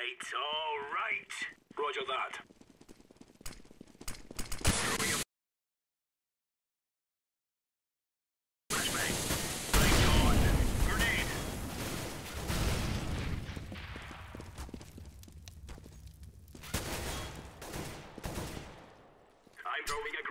right, all right. Roger that. I'm throwing a